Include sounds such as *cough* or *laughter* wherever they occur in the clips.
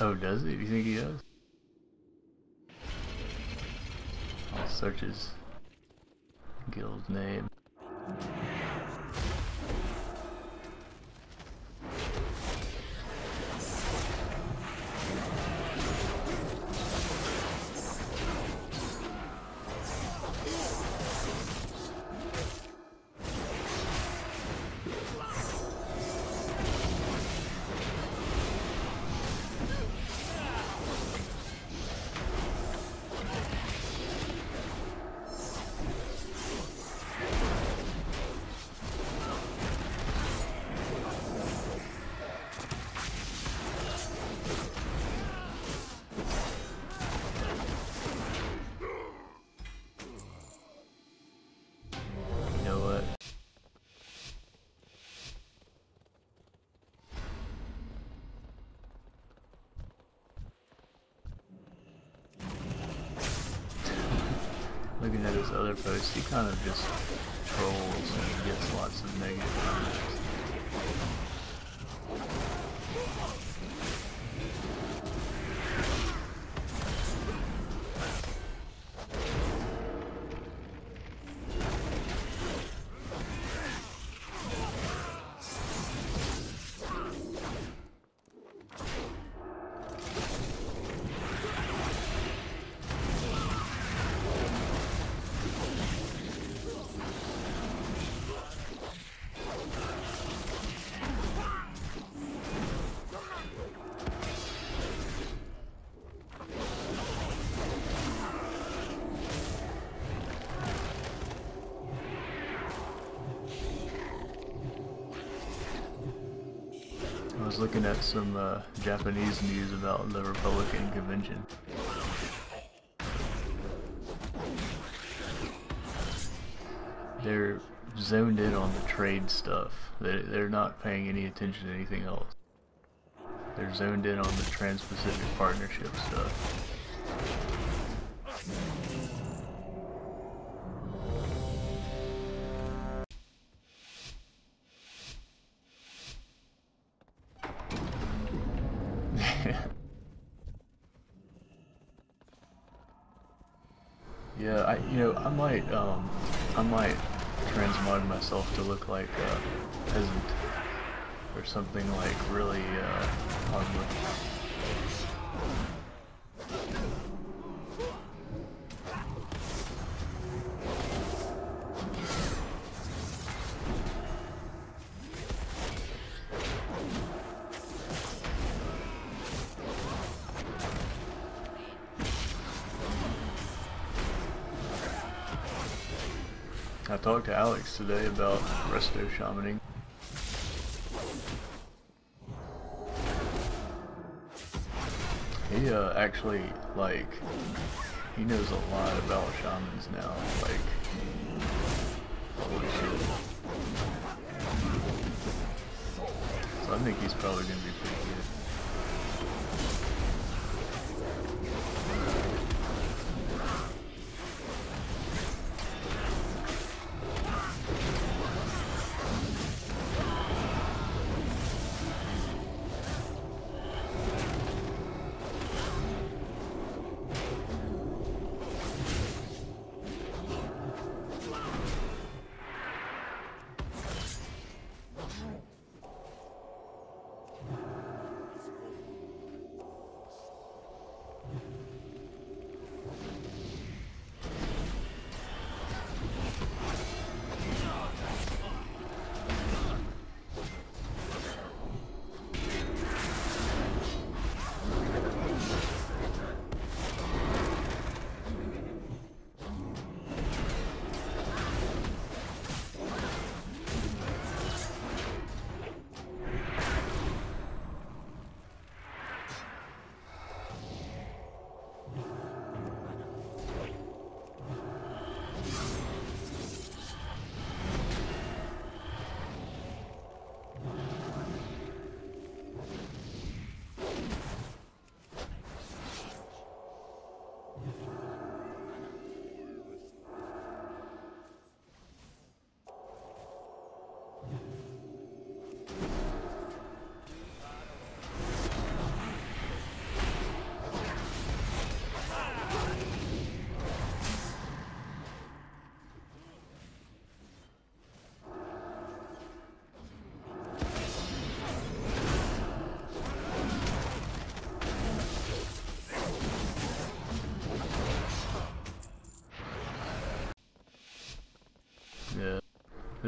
Oh, does he? Do you think he does? I'll search his guild name. без. Looking at some uh, Japanese news about the Republican convention. They're zoned in on the trade stuff. They, they're not paying any attention to anything else. They're zoned in on the Trans-Pacific Partnership stuff. *laughs* Yeah, I you know I might um I might transmog myself to look like a peasant or something like really uh. Today about resto shamaning. He uh, actually like he knows a lot about shamans now. Like holy shit. So I think he's probably gonna be pretty good.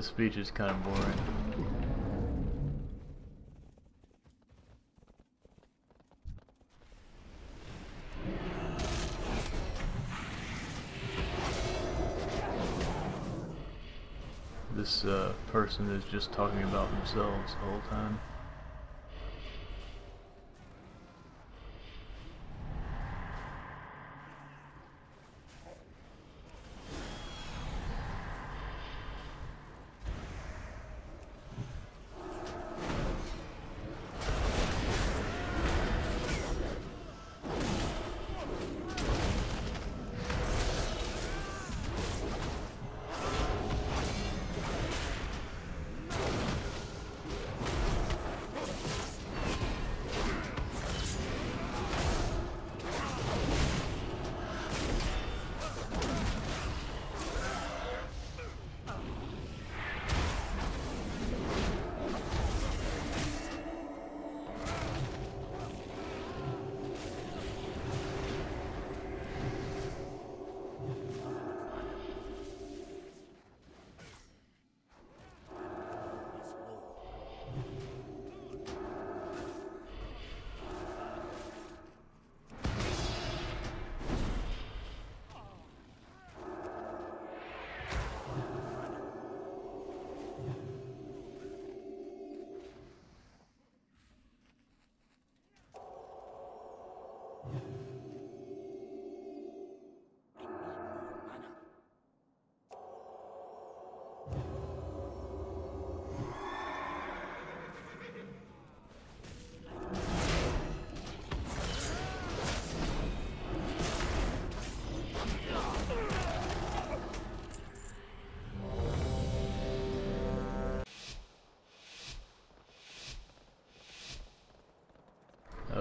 This speech is kind of boring. This uh, person is just talking about themselves the whole time.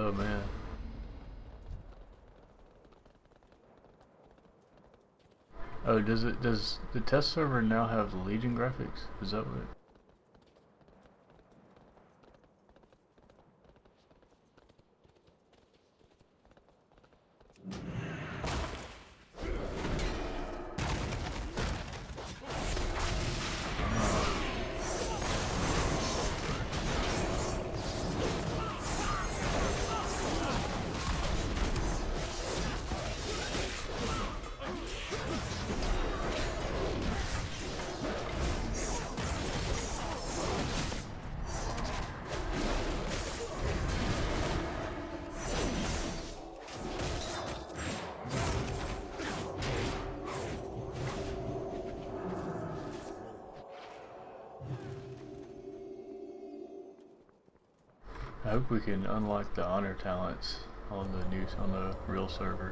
Oh man. Oh, does it does the test server now have Legion graphics? Is that what? We can unlock the honor talents on the new on the real server.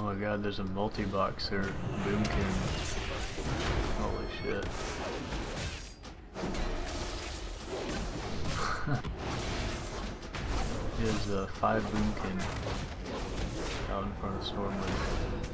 My god, there's a multi-boxer boomkin. Holy shit. *laughs* There's a uh, five boomkin out in front of Stormwind.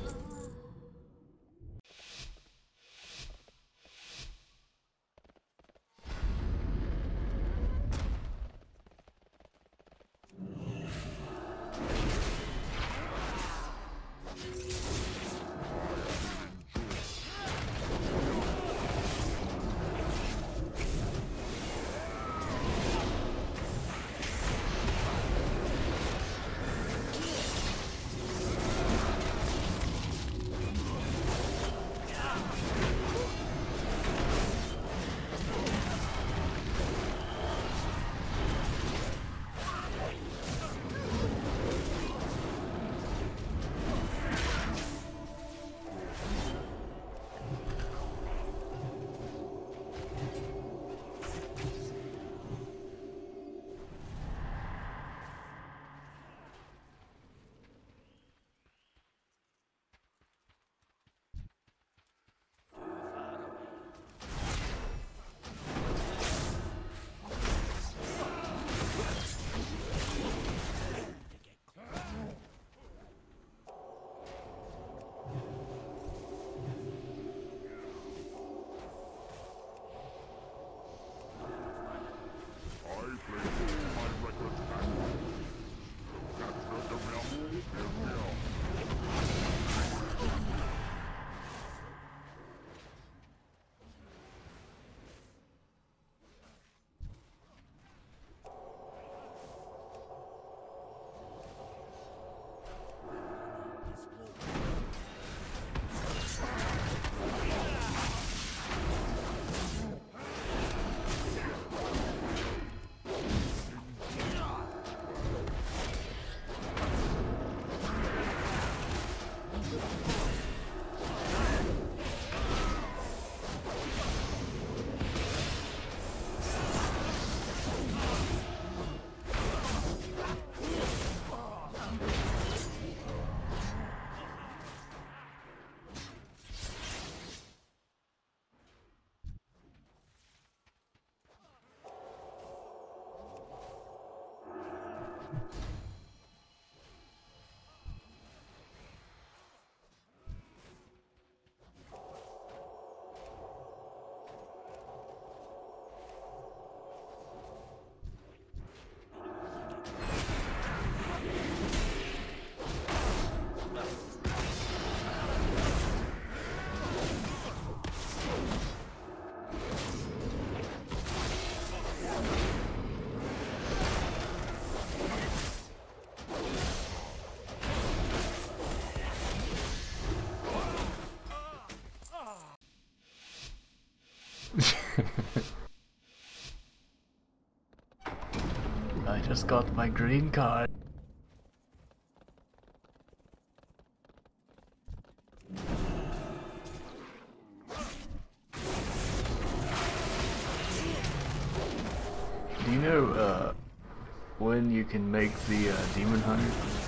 Got my green card. Do you know uh, when you can make the uh, Demon Hunter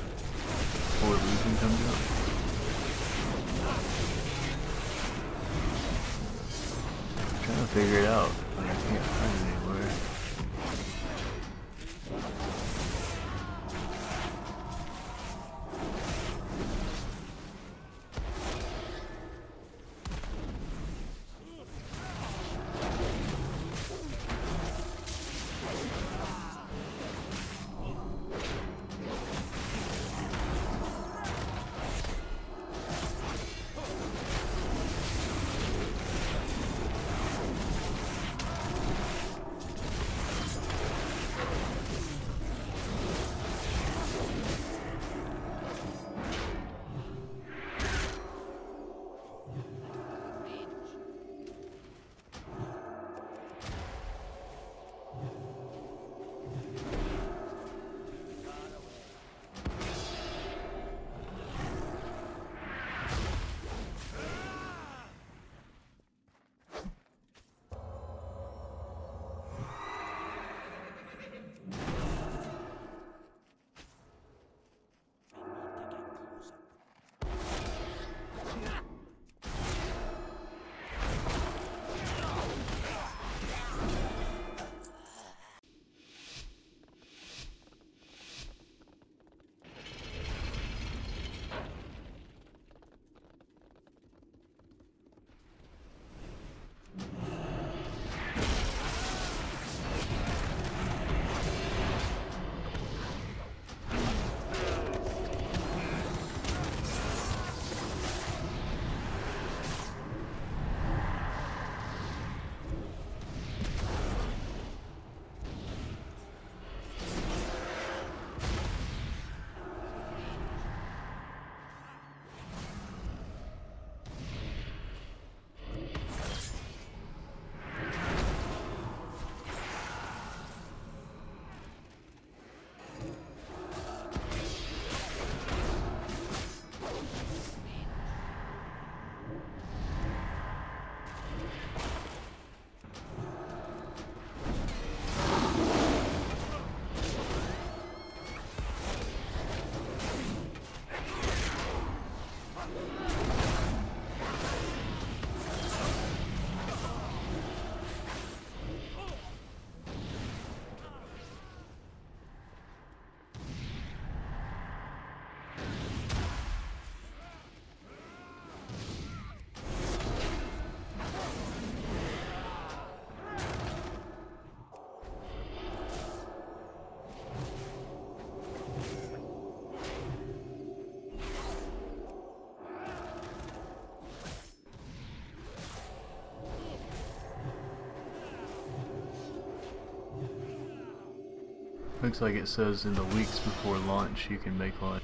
Looks like it says in the weeks before launch you can make one.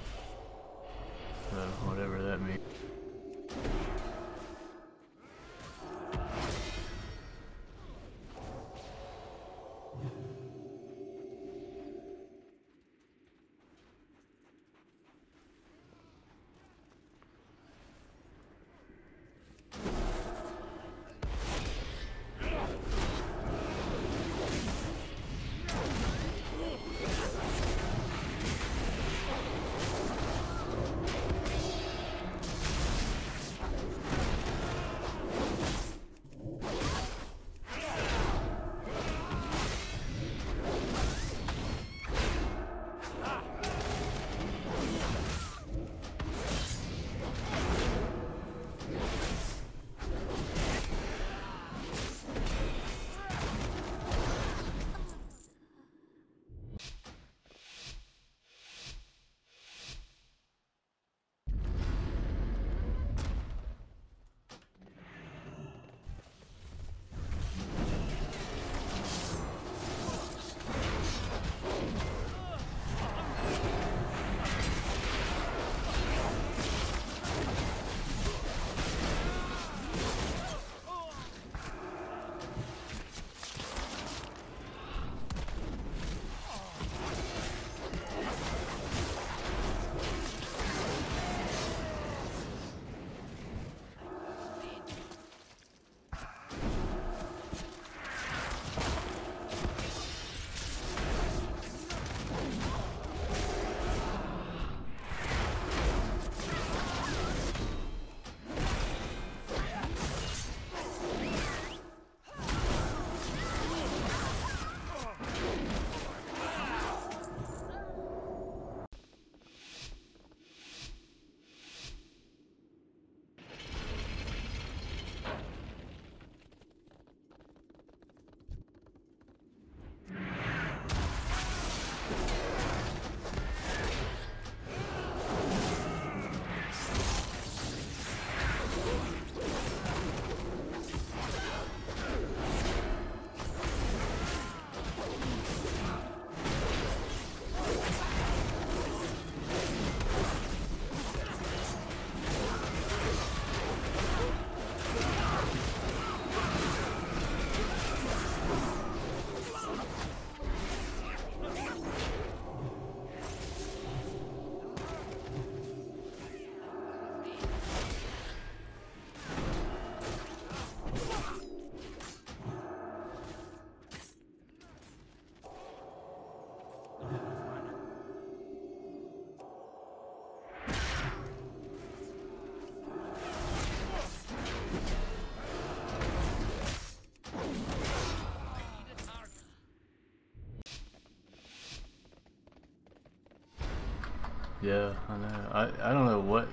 Yeah, I know. I I don't know what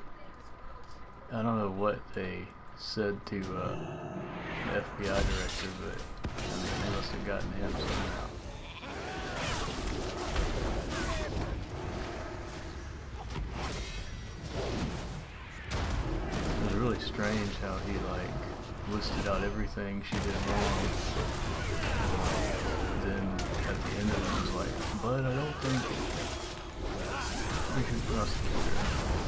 I don't know what they said to uh, the FBI director, but I mean they must have gotten him somehow. It was really strange how he like listed out everything she did wrong. then at the end of it was like, but I don't think we can cross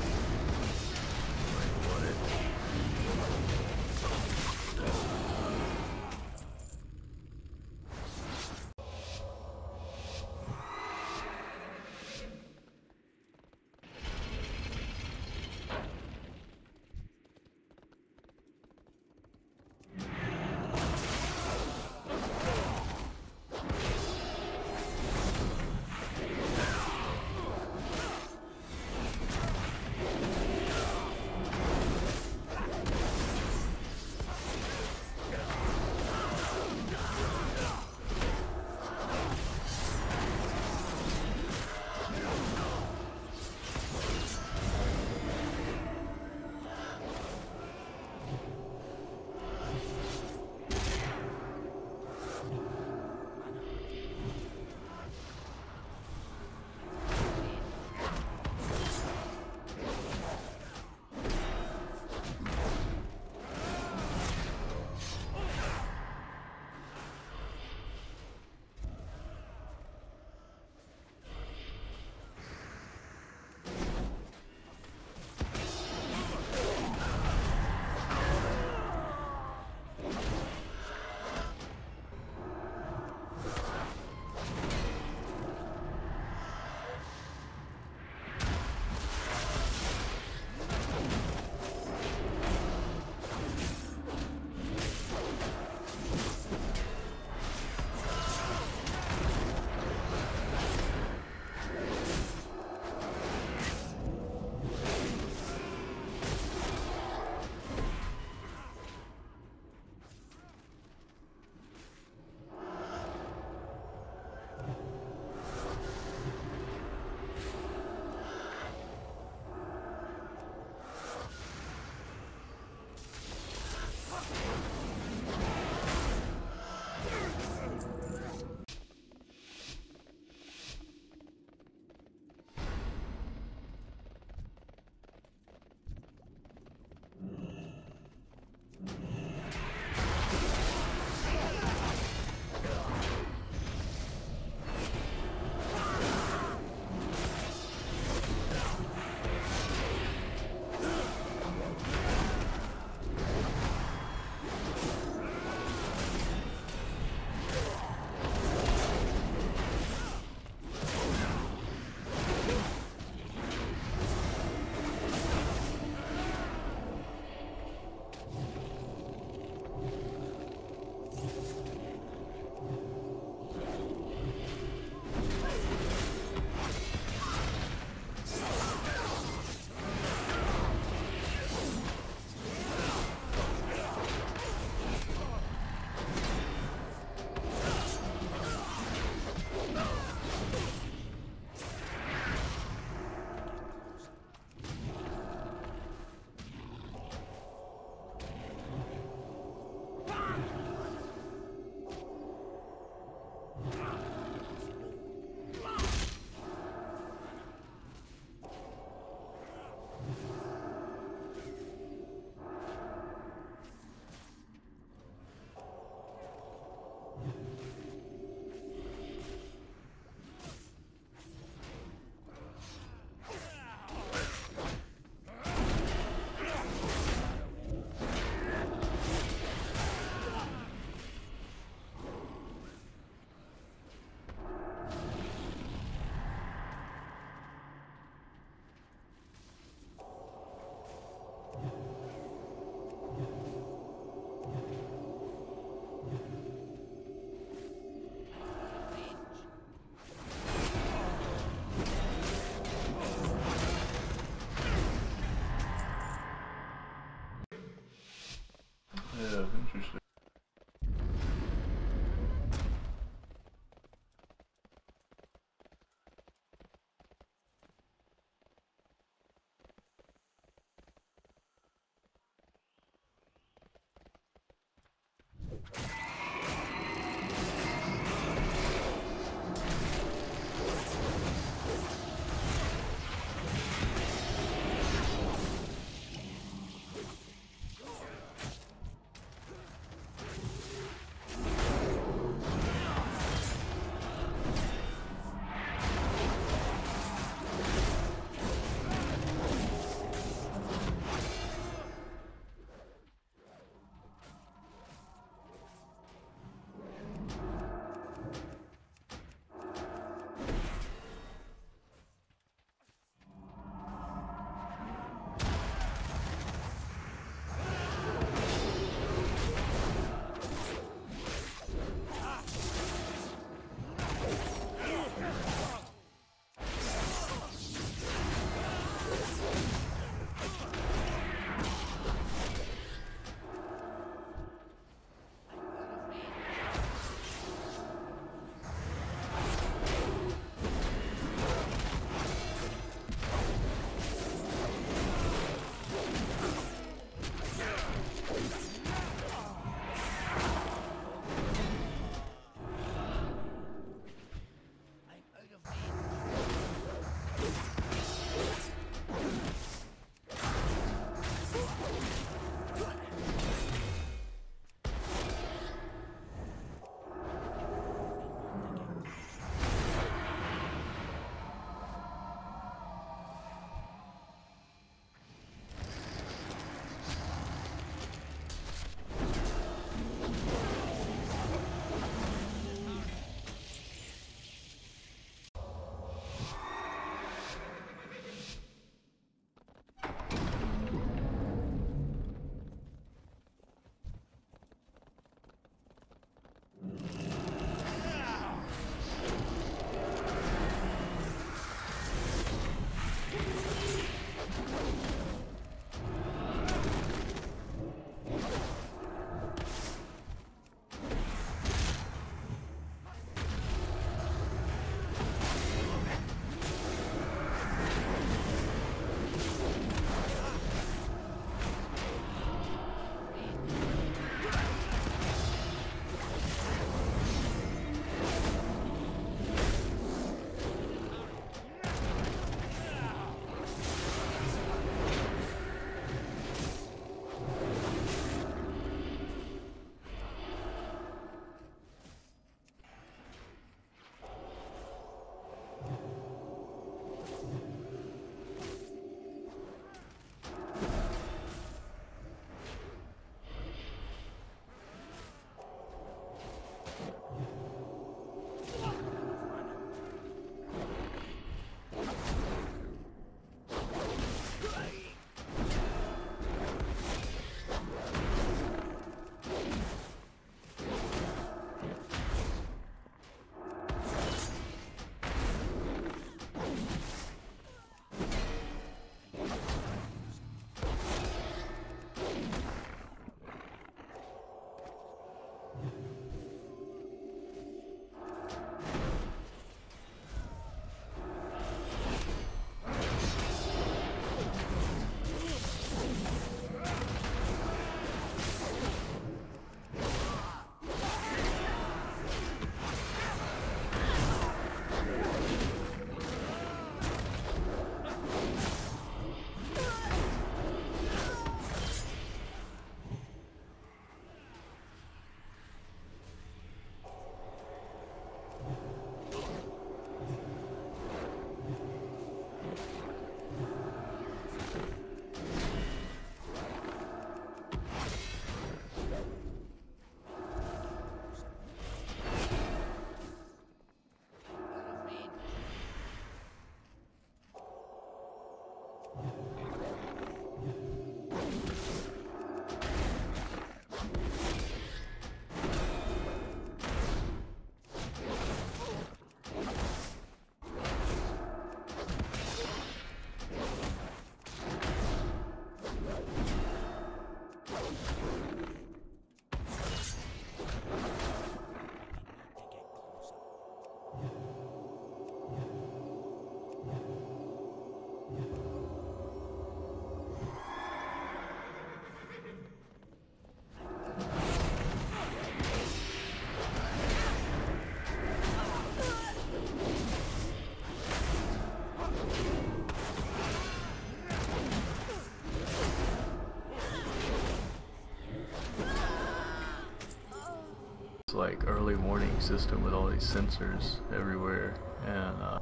Like early warning system with all these sensors everywhere, and uh,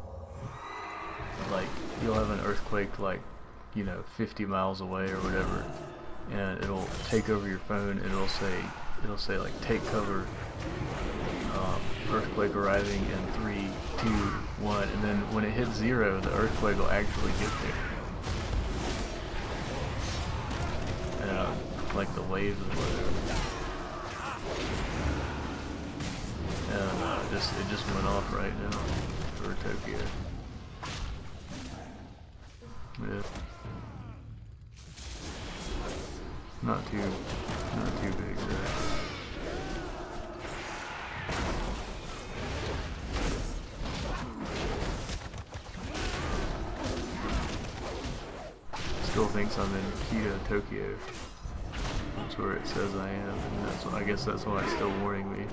like you'll have an earthquake like you know 50 miles away or whatever, and it'll take over your phone and it'll say it'll say like take cover, um, earthquake arriving in three, two, one, and then when it hits zero, the earthquake will actually get there. And, uh, like the waves or whatever. Just went off right now for Tokyo. Yeah. Not too, not too big there. Still thinks I'm in Kita, Tokyo. That's where it says I am, and that's I guess that's why it's still warning me.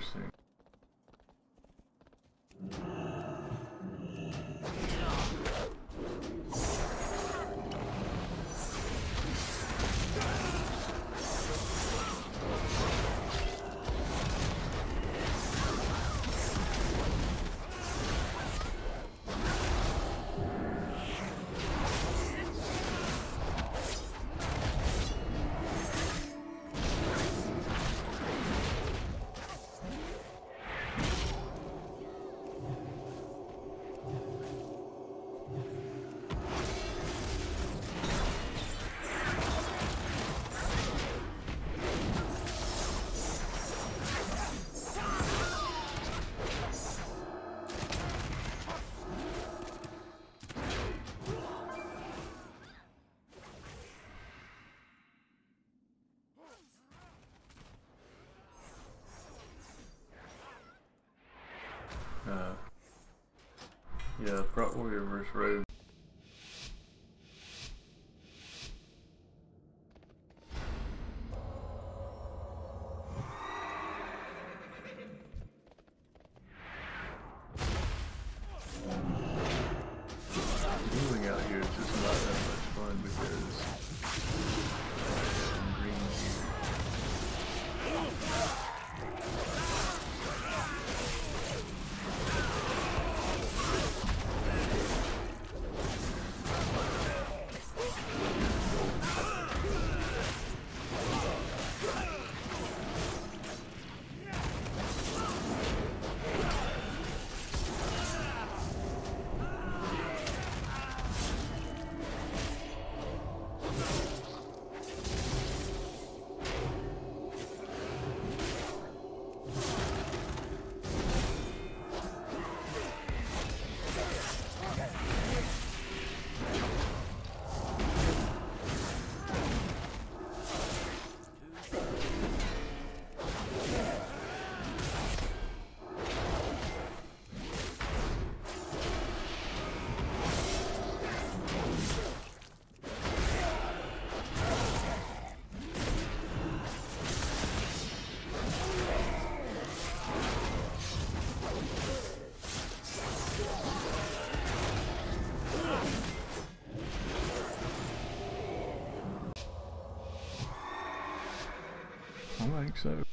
Interesting. Yeah, Prot Warrior vs. Rogue. Think so.